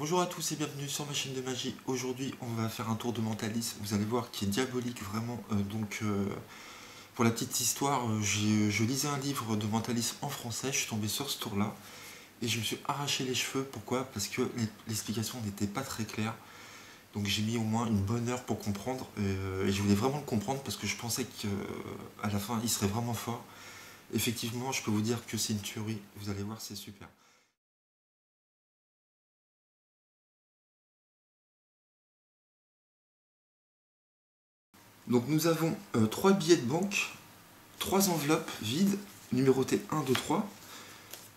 Bonjour à tous et bienvenue sur ma chaîne de magie. Aujourd'hui, on va faire un tour de mentalisme. Vous allez voir qui est diabolique vraiment. Euh, donc, euh, pour la petite histoire, euh, je lisais un livre de mentalisme en français. Je suis tombé sur ce tour-là et je me suis arraché les cheveux. Pourquoi? Parce que l'explication n'était pas très claire. Donc, j'ai mis au moins une bonne heure pour comprendre et je voulais vraiment le comprendre parce que je pensais qu'à la fin, il serait vraiment fort. Effectivement, je peux vous dire que c'est une tuerie. Vous allez voir, c'est super. Donc nous avons euh, trois billets de banque, trois enveloppes vides, numérotées 1, 2, 3.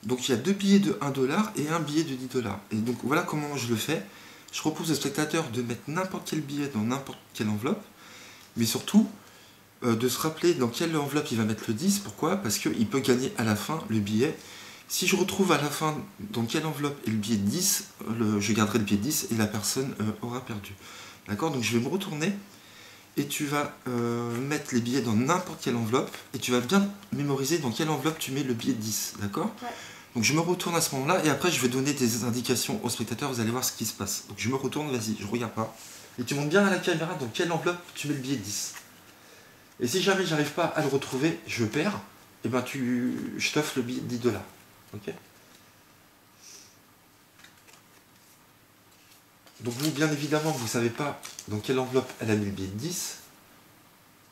Donc il y a deux billets de 1 dollar et un billet de 10 dollars. Et donc voilà comment je le fais. Je propose au spectateur de mettre n'importe quel billet dans n'importe quelle enveloppe, mais surtout euh, de se rappeler dans quelle enveloppe il va mettre le 10. Pourquoi? Parce qu'il peut gagner à la fin le billet. Si je retrouve à la fin dans quelle enveloppe est le billet de 10, je garderai le billet de 10 et la personne euh, aura perdu. D'accord? Donc je vais me retourner et tu vas euh, mettre les billets dans n'importe quelle enveloppe et tu vas bien mémoriser dans quelle enveloppe tu mets le billet de 10, d'accord? Donc je me retourne à ce moment-là et après je vais donner des indications aux spectateurs, vous allez voir ce qui se passe. Donc je me retourne, vas-y, je regarde pas. Et tu montes bien à la caméra dans quelle enveloppe tu mets le billet de 10. Et si jamais j'arrive pas à le retrouver, je perds, et ben tu, je t'offre le billet de 10 dollars. Ok? Donc vous, bien évidemment, vous ne savez pas dans quelle enveloppe elle a mis le billet de 10.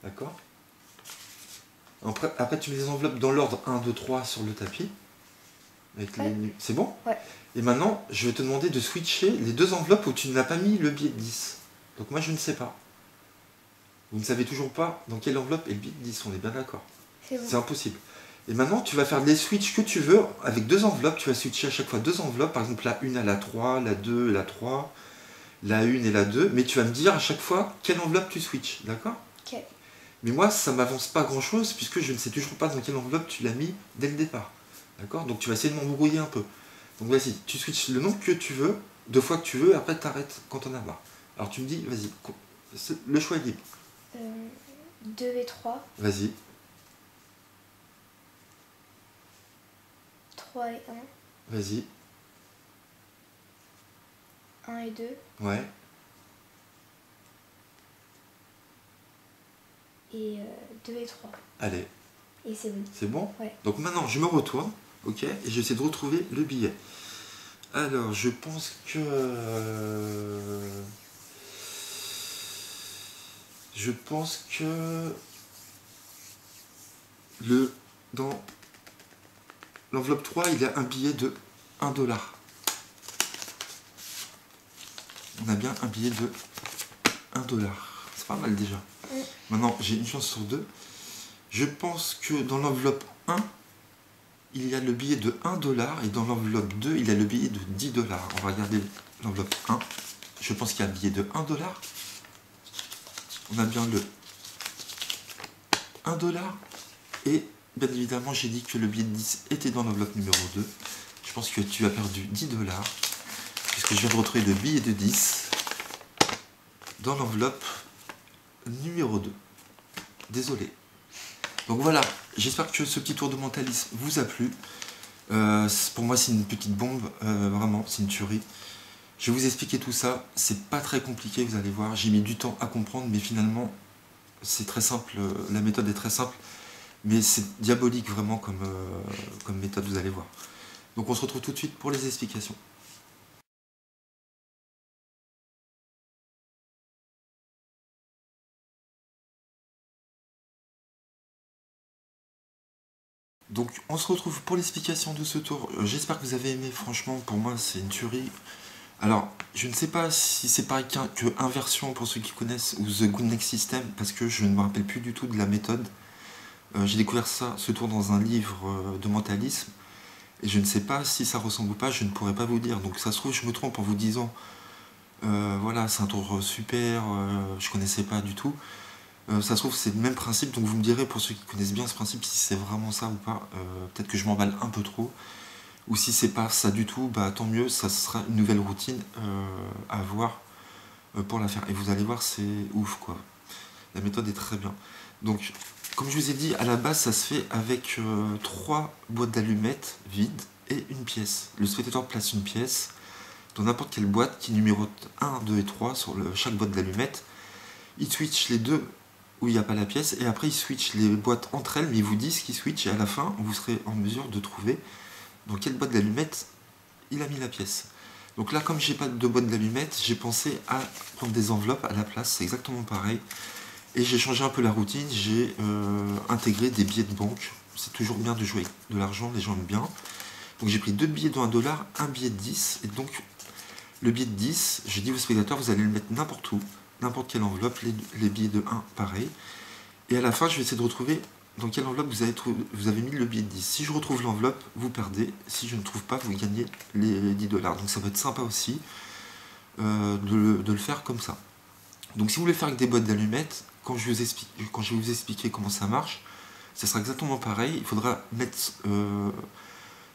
D'accord? Après, tu mets les enveloppes dans l'ordre 1, 2, 3 sur le tapis. C'est bon? Ouais. Et maintenant, je vais te demander de switcher les deux enveloppes où tu n'as pas mis le billet de 10. Donc moi, je ne sais pas. Vous ne savez toujours pas dans quelle enveloppe est le billet de 10, on est bien d'accord? C'est impossible. Et maintenant, tu vas faire les switches que tu veux avec deux enveloppes. Tu vas switcher à chaque fois deux enveloppes. Par exemple, la 1 à la 3, la 2 la 3, la 1 et la 2, mais tu vas me dire à chaque fois quelle enveloppe tu switches, d'accord? Ok. Mais moi, ça m'avance pas grand chose puisque je ne sais toujours pas dans quelle enveloppe tu l'as mis dès le départ. D'accord? Donc tu vas essayer de m'embrouiller un peu. Donc vas-y, tu switches le nom que tu veux, deux fois que tu veux, et après tu arrêtes quand on a marre. Alors tu me dis, vas-y, le choix est libre. 2 euh, et 3. Vas-y. 3 et 1. Vas-y. 1 et 2. Ouais. Et 2 euh, et 3. Allez. Et c'est bon. C'est bon? Ouais. Donc maintenant, je me retourne, ok, et j'essaie de retrouver le billet. Alors, je pense que... Je pense que... Le... Dans l'enveloppe 3, il y a un billet de 1 dollar. On a bien un billet de 1 dollar. C'est pas mal déjà. Maintenant, j'ai une chance sur deux. Je pense que dans l'enveloppe 1, il y a le billet de 1 dollar et dans l'enveloppe 2, il y a le billet de 10 dollars. On va regarder l'enveloppe 1. Je pense qu'il y a un billet de 1 dollar. On a bien le 1 dollar. Et bien évidemment, j'ai dit que le billet de 10 était dans l'enveloppe numéro 2. Je pense que tu as perdu 10 dollars je viens de retrouver le billet de 10 dans l'enveloppe numéro 2. Désolé. Donc voilà, j'espère que ce petit tour de mentalisme vous a plu. Euh, pour moi, c'est une petite bombe, euh, vraiment, c'est une tuerie. Je vais vous expliquer tout ça, c'est pas très compliqué, vous allez voir. J'ai mis du temps à comprendre, mais finalement, c'est très simple, la méthode est très simple, mais c'est diabolique vraiment comme, euh, comme méthode, vous allez voir. Donc on se retrouve tout de suite pour les explications. Donc on se retrouve pour l'explication de ce tour. Euh, j'espère que vous avez aimé, franchement pour moi c'est une tuerie. Alors je ne sais pas si c'est pareil que Inversion pour ceux qui connaissent ou The Good Next System parce que je ne me rappelle plus du tout de la méthode. Euh, j'ai découvert ça, ce tour dans un livre euh, de mentalisme et je ne sais pas si ça ressemble ou pas, je ne pourrais pas vous dire. Donc ça se trouve je me trompe en vous disant voilà c'est un tour super, je connaissais pas du tout. Euh, ça se trouve c'est le même principe, donc vous me direz pour ceux qui connaissent bien ce principe si c'est vraiment ça ou pas. Euh, peut-être que je m'emballe un peu trop. Ou si c'est pas ça du tout, bah tant mieux, ça sera une nouvelle routine euh, à voir pour la faire. Et vous allez voir, c'est ouf quoi. La méthode est très bien. Donc, comme je vous ai dit, à la base, ça se fait avec trois boîtes d'allumettes vides et une pièce. Le spectateur place une pièce, dans n'importe quelle boîte qui numérote 1, 2 et 3 sur chaque boîte d'allumettes. Ils switchent les deux où il n'y a pas la pièce et après ils switchent les boîtes entre elles mais ils vous disent qu'ils switchent et à la fin vous serez en mesure de trouver dans quelle boîte d'allumettes il a mis la pièce. Donc là comme j'ai pas de boîte d'allumettes j'ai pensé à prendre des enveloppes à la place, c'est exactement pareil. Et j'ai changé un peu la routine, j'ai euh, intégré des billets de banque. C'est toujours bien de jouer de l'argent, les gens aiment bien. Donc j'ai pris deux billets de 1 dollar, un billet de 10. Et donc le billet de 10, j'ai dit aux spectateurs, vous allez le mettre n'importe où, n'importe quelle enveloppe, les, billets de 1 pareil. Et à la fin, je vais essayer de retrouver dans quelle enveloppe vous avez, vous avez mis le billet de 10. Si je retrouve l'enveloppe, vous perdez. Si je ne trouve pas, vous gagnez les 10 dollars. Donc ça va être sympa aussi euh, de, le faire comme ça. Donc si vous voulez faire avec des boîtes d'allumettes, quand je vais vous expliquer comment ça marche, ça sera exactement pareil. Il faudra mettre, euh,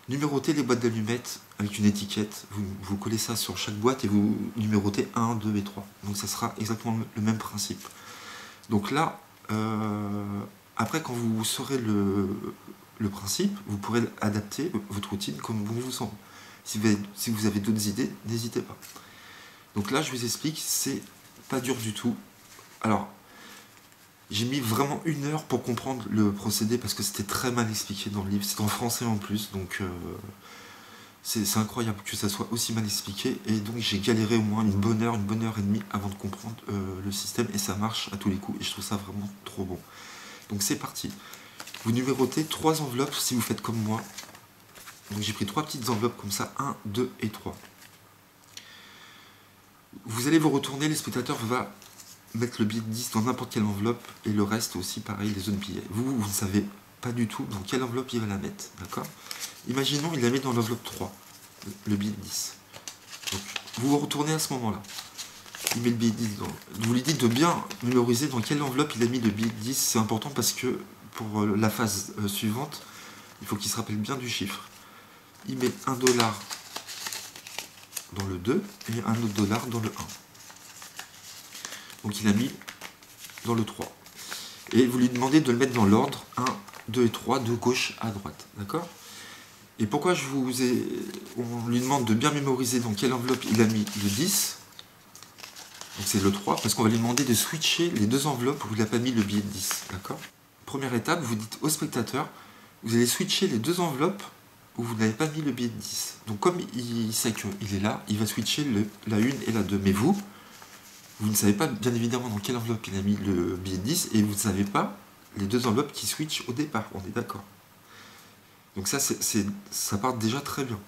numéroter les boîtes d'allumettes avec une étiquette. Vous, collez ça sur chaque boîte et vous numérotez 1, 2 et 3. Donc ça sera exactement le même principe. Donc là, euh, après quand vous saurez le, principe, vous pourrez adapter votre routine comme vous vous sentez. Si vous avez, si vous avez d'autres idées, n'hésitez pas. Donc là, je vous explique, c'est pas dur du tout. Alors, j'ai mis vraiment une heure pour comprendre le procédé parce que c'était très mal expliqué dans le livre. C'est en français en plus, donc euh, c'est incroyable que ça soit aussi mal expliqué. Et donc j'ai galéré au moins une bonne heure, une bonne heure et demie avant de comprendre euh, le système et ça marche à tous les coups et je trouve ça vraiment trop bon. Donc c'est parti. Vous numérotez trois enveloppes si vous faites comme moi. Donc j'ai pris trois petites enveloppes comme ça, 1, 2 et 3. Vous allez vous retourner, les spectateurs va mettre le billet de 10 dans n'importe quelle enveloppe et le reste aussi pareil, les autres billets. Vous, vous ne savez pas du tout dans quelle enveloppe il va la mettre, d'accord? Imaginons, il la met dans l'enveloppe 3, le billet de 10. Donc, vous vous retournez à ce moment-là. Il met le billet de 10 dans... Vous lui dites de bien mémoriser dans quelle enveloppe il a mis le billet de 10. C'est important parce que pour euh, la phase euh, suivante, il faut qu'il se rappelle bien du chiffre. Il met 1 dollar dans le 2 et un autre dollar dans le 1. Donc il a mis dans le 3. Et vous lui demandez de le mettre dans l'ordre 1, 2 et 3, de gauche à droite. D'accord? Et pourquoi je vous ai. On lui demande de bien mémoriser dans quelle enveloppe il a mis le 10. Donc c'est le 3, parce qu'on va lui demander de switcher les deux enveloppes où il n'a pas mis le billet de 10. D'accord? Première étape, vous dites au spectateur, vous allez switcher les deux enveloppes où vous n'avez pas mis le billet de 10. Donc comme il sait qu'il est là, il va switcher la 1 et la 2. Mais vous, vous ne savez pas bien évidemment dans quelle enveloppe il a mis le billet de 10 et vous ne savez pas les deux enveloppes qui switchent au départ, on est d'accord. Donc ça, ça part déjà très bien.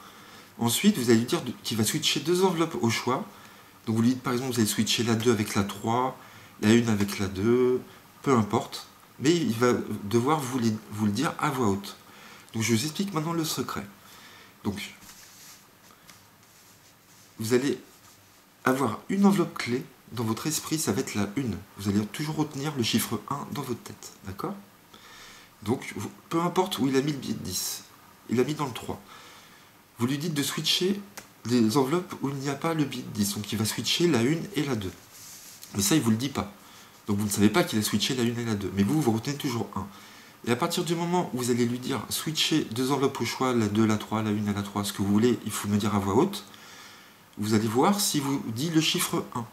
Ensuite, vous allez lui dire qu'il va switcher deux enveloppes au choix. Donc vous lui dites par exemple, vous allez switcher la 2 avec la 3, la 1 avec la 2, peu importe. Mais il va devoir vous le dire à voix haute. Donc je vous explique maintenant le secret. Donc, vous allez avoir une enveloppe clé dans votre esprit, ça va être la 1. Vous allez toujours retenir le chiffre 1 dans votre tête. D'accord? Donc, peu importe où il a mis le billet de 10, il l'a mis dans le 3. Vous lui dites de switcher les enveloppes où il n'y a pas le billet de 10. Donc, il va switcher la 1 et la 2. Mais ça, il ne vous le dit pas. Donc, vous ne savez pas qu'il a switché la 1 et la 2. Mais vous, vous retenez toujours 1. Et à partir du moment où vous allez lui dire switcher deux enveloppes au choix, la 2, la 3, la 1 et la 3, ce que vous voulez, il faut me dire à voix haute, vous allez voir s'il vous dit le chiffre 1.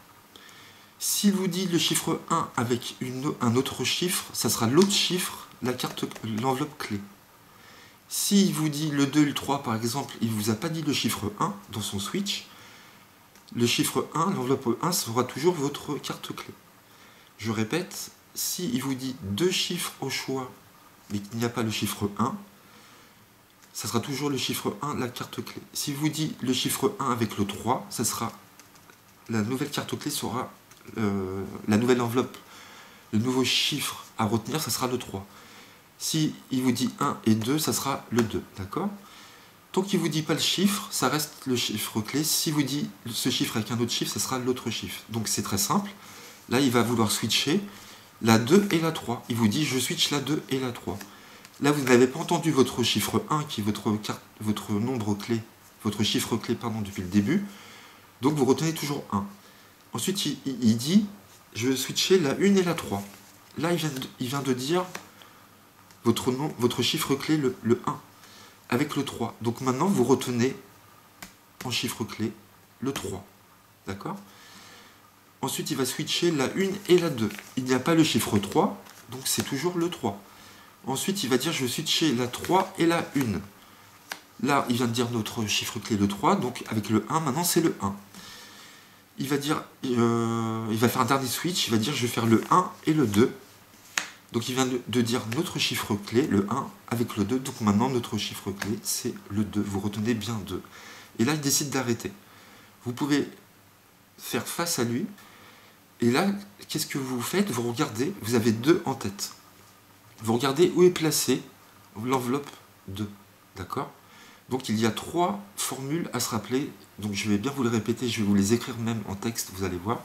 S'il vous dit le chiffre 1 avec un autre chiffre, ça sera l'autre chiffre, la carte, l'enveloppe clé. S'il vous dit le 2 et le 3 par exemple, il ne vous a pas dit le chiffre 1 dans son switch, le chiffre 1, l'enveloppe 1 sera toujours votre carte clé. Je répète, s'il vous dit deux chiffres au choix, mais qu'il n'y a pas le chiffre 1, ça sera toujours le chiffre 1, la carte clé. S'il vous dit le chiffre 1 avec le 3, ça sera la nouvelle carte clé sera euh, la nouvelle enveloppe, le nouveau chiffre à retenir, ça sera le 3. Si il vous dit 1 et 2, ça sera le 2, d'accord? Tant qu'il ne vous dit pas le chiffre, ça reste le chiffre clé. Si vous dit ce chiffre avec un autre chiffre, ça sera l'autre chiffre. Donc c'est très simple. Là, il va vouloir switcher la 2 et la 3. Il vous dit je switch la 2 et la 3. Là, vous n'avez pas entendu votre chiffre 1 qui est votre, carte, votre nombre clé, votre chiffre clé pardon, depuis le début. Donc vous retenez toujours 1. Ensuite, il, dit, je vais switcher la 1 et la 3. Là, il vient de, dire votre, chiffre clé, le, 1, avec le 3. Donc maintenant, vous retenez en chiffre clé le 3. D'accord? Ensuite, il va switcher la 1 et la 2. Il n'y a pas le chiffre 3, donc c'est toujours le 3. Ensuite, il va dire je vais switcher la 3 et la 1. Là, il vient de dire notre chiffre clé de 3, donc avec le 1, maintenant c'est le 1. Il va dire, euh, il va faire un dernier switch, il va dire je vais faire le 1 et le 2. Donc il vient de, dire notre chiffre clé, le 1 avec le 2, donc maintenant notre chiffre clé c'est le 2, vous retenez bien 2. Et là il décide d'arrêter. Vous pouvez faire face à lui, et là qu'est-ce que vous faites? Vous regardez, vous avez 2 en tête. Vous regardez où est placée l'enveloppe 2, d'accord? Donc il y a trois formules à se rappeler, donc je vais bien vous les répéter, je vais vous les écrire même en texte, vous allez voir.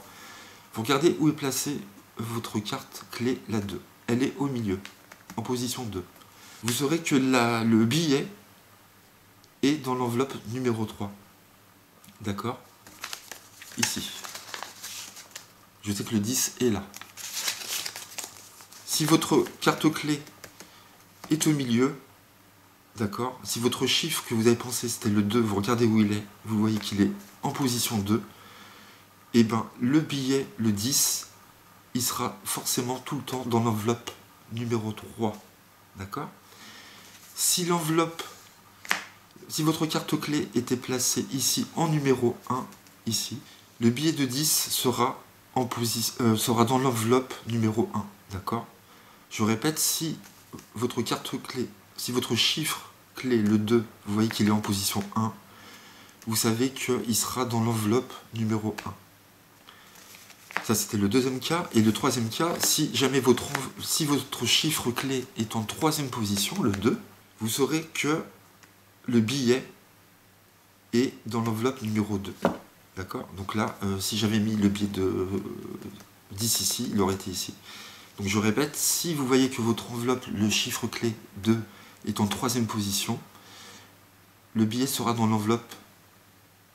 Vous regardez où est placée votre carte clé, la 2. Elle est au milieu, en position 2. Vous saurez que le billet est dans l'enveloppe numéro 3. D'accord? Ici. Je sais que le 10 est là. Si votre carte clé est au milieu, D'accord Si votre chiffre que vous avez pensé c'était le 2, vous regardez où il est, vous voyez qu'il est en position 2, et eh bien le billet, le 10, il sera forcément tout le temps dans l'enveloppe numéro 3. D'accord? Si l'enveloppe, si votre carte clé était placée ici en numéro 1, ici, le billet de 10 sera, euh, sera dans l'enveloppe numéro 1. D'accord? Je répète, si votre carte clé si votre chiffre clé, le 2, vous voyez qu'il est en position 1, vous savez qu'il sera dans l'enveloppe numéro 1. Ça, c'était le deuxième cas. Et le troisième cas, si jamais votre, si votre chiffre clé est en troisième position, le 2, vous saurez que le billet est dans l'enveloppe numéro 2. D'accord? Donc là, euh, si j'avais mis le billet de 10 ici, il aurait été ici. Donc je répète, si vous voyez que votre enveloppe, le chiffre clé 2, est en troisième position, le billet sera dans l'enveloppe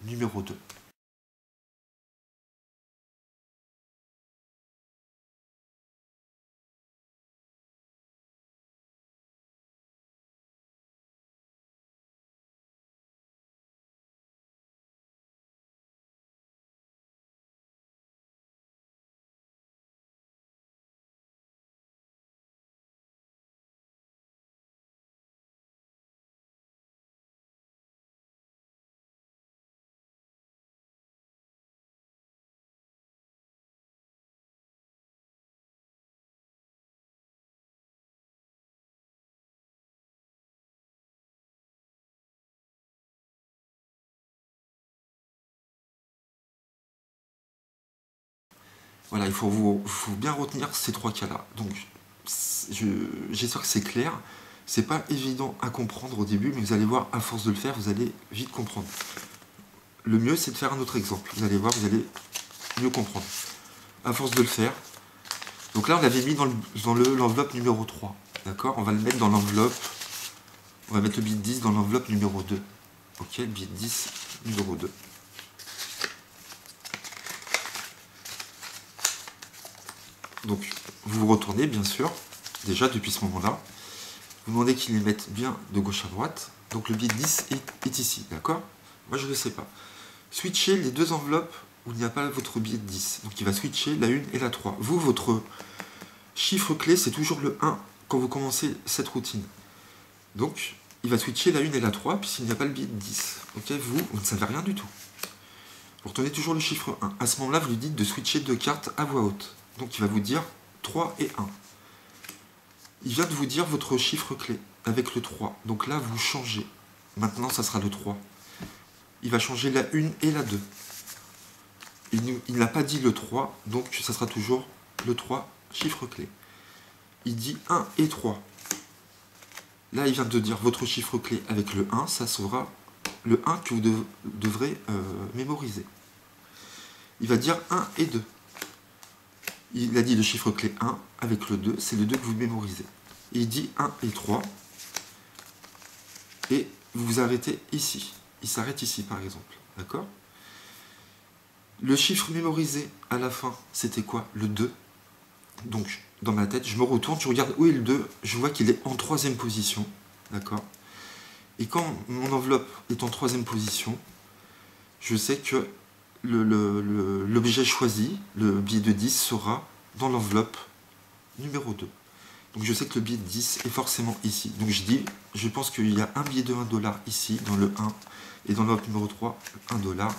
numéro 2. Voilà, il faut, bien retenir ces trois cas-là. Donc, j'espère que c'est clair. C'est pas évident à comprendre au début, mais vous allez voir, à force de le faire, vous allez vite comprendre. Le mieux, c'est de faire un autre exemple. Vous allez voir, vous allez mieux comprendre. À force de le faire. Donc là, on l'avait mis dans l'enveloppe numéro 3. D'accord? On va le mettre dans l'enveloppe. On va mettre le bit 10 dans l'enveloppe numéro 2. Ok, bit 10 numéro 2. Donc, vous vous retournez, bien sûr, déjà depuis ce moment-là. Vous demandez qu'il les mette bien de gauche à droite. Donc, le billet 10 est, ici, d'accord? Moi, je ne sais pas. Switchez les deux enveloppes où il n'y a pas votre billet de 10. Donc, il va switcher la 1 et la 3. Vous, votre chiffre clé, c'est toujours le 1 quand vous commencez cette routine. Donc, il va switcher la 1 et la 3 puisqu'il n'y a pas le billet de 10. Ok Vous, vous ne savez rien du tout. Vous retenez toujours le chiffre 1. À ce moment-là, vous lui dites de switcher deux cartes à voix haute. Donc il va vous dire 3 et 1. Il vient de vous dire votre chiffre clé avec le 3. Donc là, vous changez. Maintenant, ça sera le 3. Il va changer la 1 et la 2. Il n'a pas dit le 3, donc ça sera toujours le 3, chiffre clé. Il dit 1 et 3. Là, il vient de dire votre chiffre clé avec le 1, ça sera le 1 que vous devrez euh, mémoriser. Il va dire 1 et 2 il a dit le chiffre clé 1 avec le 2, c'est le 2 que vous mémorisez. Il dit 1 et 3, et vous vous arrêtez ici. Il s'arrête ici, par exemple. D'accord? Le chiffre mémorisé à la fin, c'était quoi? Le 2. Donc, dans ma tête, je me retourne, je regarde où est le 2, je vois qu'il est en troisième position. D'accord? Et quand mon enveloppe est en troisième position, je sais que l'objet choisi, le billet de 10, sera dans l'enveloppe numéro 2. Donc je sais que le billet de 10 est forcément ici. Donc je dis, je pense qu'il y a un billet de 1 dollar ici, dans le 1, et dans l'enveloppe numéro 3, 1 dollar.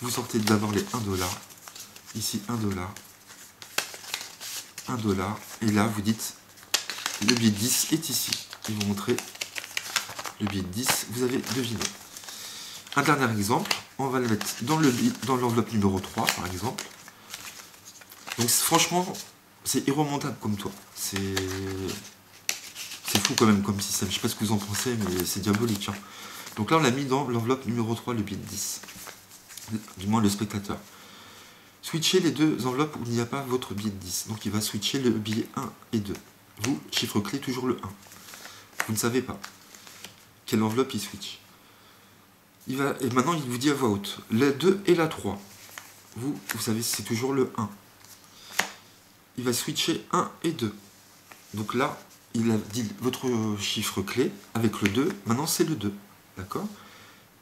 Vous sortez d'abord les 1 dollar, ici 1 dollar, 1 dollar, et là vous dites, le billet de 10 est ici. Vais vous montrer le billet de 10, vous avez deviné. Un dernier exemple, on va le mettre dans l'enveloppe numéro 3 par exemple. Donc franchement, c'est irremontable comme toi. C'est fou quand même comme système. Je sais pas ce que vous en pensez, mais c'est diabolique. Hein. Donc là, on l'a mis dans l'enveloppe numéro 3, le billet de 10. Du moins le spectateur. Switchez les deux enveloppes où il n'y a pas votre billet de 10. Donc il va switcher le billet 1 et 2. Vous, chiffre clé, toujours le 1. Vous ne savez pas quelle enveloppe il switch. Il va, et maintenant, il vous dit à voix haute, la 2 et la 3. Vous, vous savez, c'est toujours le 1. Il va switcher 1 et 2. Donc là, il a dit votre chiffre clé avec le 2. Maintenant, c'est le 2. D'accord?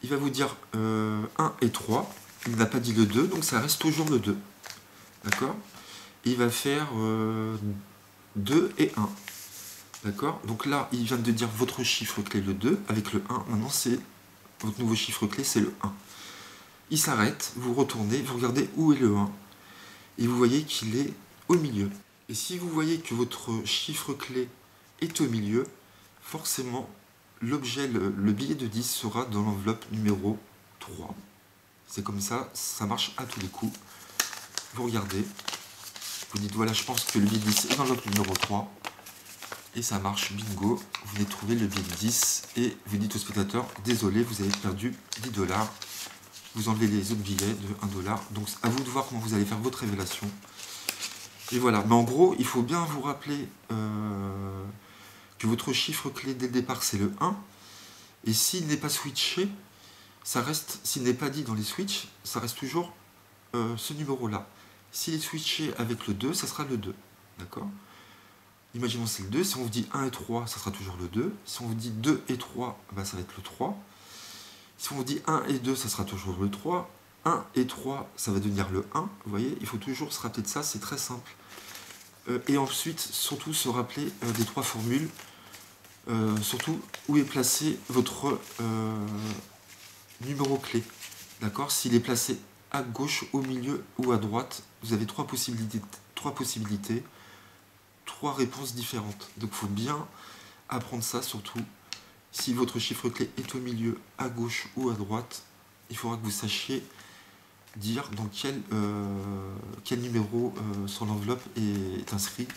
Il va vous dire 1 euh, et 3. Il n'a pas dit le 2, donc ça reste toujours le 2. D'accord? Il va faire 2 euh, et 1. D'accord? Donc là, il vient de dire votre chiffre clé le 2 avec le 1. Maintenant, c'est votre nouveau chiffre clé, c'est le 1. Il s'arrête, vous retournez, vous regardez où est le 1. Et vous voyez qu'il est au milieu. Et si vous voyez que votre chiffre clé est au milieu, forcément, l'objet, le, billet de 10 sera dans l'enveloppe numéro 3. C'est comme ça, ça marche à tous les coups. Vous regardez, vous dites voilà, je pense que le billet de 10 est dans l'enveloppe numéro 3 et ça marche, bingo, vous venez trouver le billet de 10 et vous dites au spectateur, désolé, vous avez perdu 10 dollars, vous enlevez les autres billets de 1 dollar, donc à vous de voir comment vous allez faire votre révélation. Et voilà, mais en gros, il faut bien vous rappeler euh, que votre chiffre clé dès le départ c'est le 1, et s'il n'est pas switché, ça reste, s'il n'est pas dit dans les switches, ça reste toujours euh, ce numéro-là. S'il est switché avec le 2, ça sera le 2, d'accord? Imaginons c'est le 2, si on vous dit 1 et 3, ça sera toujours le 2. Si on vous dit 2 et 3, bah, ça va être le 3. Si on vous dit 1 et 2, ça sera toujours le 3. 1 et 3, ça va devenir le 1. Vous voyez, il faut toujours se rappeler de ça, c'est très simple. Euh, et ensuite, surtout se rappeler euh, des trois formules. Euh, surtout où est placé votre numéro clé. D'accord? S'il est placé à gauche, au milieu ou à droite, vous avez. Trois possibilités trois réponses différentes. Donc il faut bien apprendre ça, surtout si votre chiffre clé est au milieu, à gauche ou à droite, il faudra que vous sachiez dire dans quel, euh, quel numéro euh, sur l'enveloppe est inscrit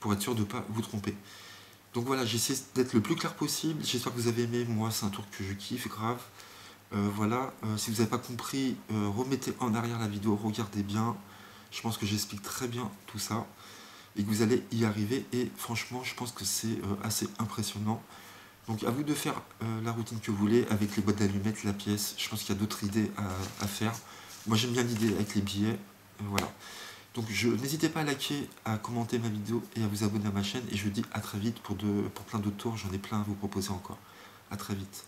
pour être sûr de ne pas vous tromper. Donc voilà, j'essaie d'être le plus clair possible. J'espère que vous avez aimé. Moi, c'est un tour que je kiffe, grave. Euh, voilà, si vous n'avez pas compris, remettez en arrière la vidéo, regardez bien. Je pense que j'explique très bien tout ça et que vous allez y arriver. Et franchement, je pense que c'est euh, assez impressionnant. Donc à vous de faire euh, la routine que vous voulez avec les boîtes d'allumettes, la pièce. Je pense qu'il y a d'autres idées à, faire. Moi j'aime bien l'idée avec les billets. Euh, voilà. Donc n'hésitez pas à liker, à commenter ma vidéo et à vous abonner à ma chaîne. Et je vous dis à très vite pour, pour plein d'autres tours. J'en ai plein à vous proposer encore. À très vite.